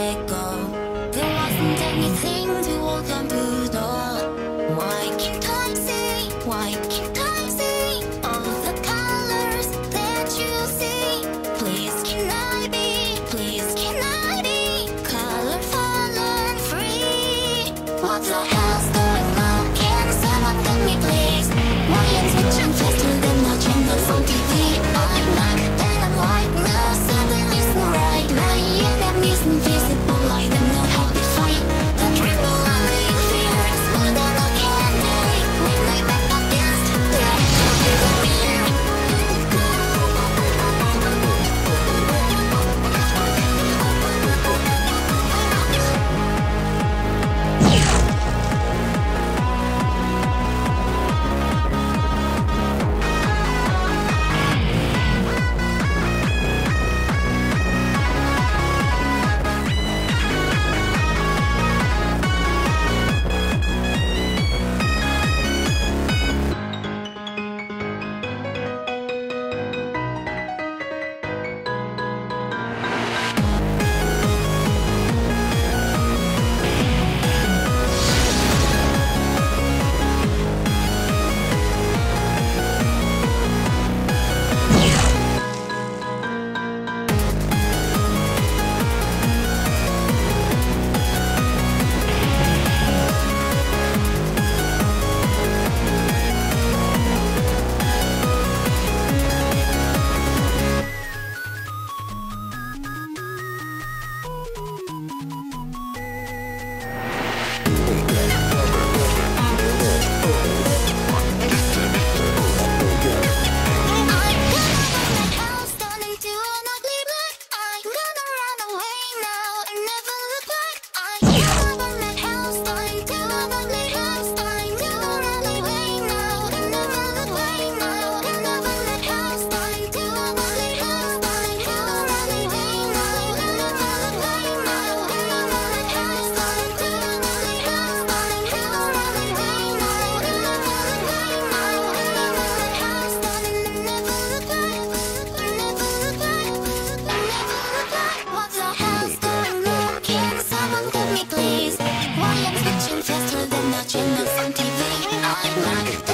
let go There wasn't anything to hold on to Why can't I see? Why can't I see? All the colors that you see Please can I be? Please can I be? Colorful and free What the hell? Rock.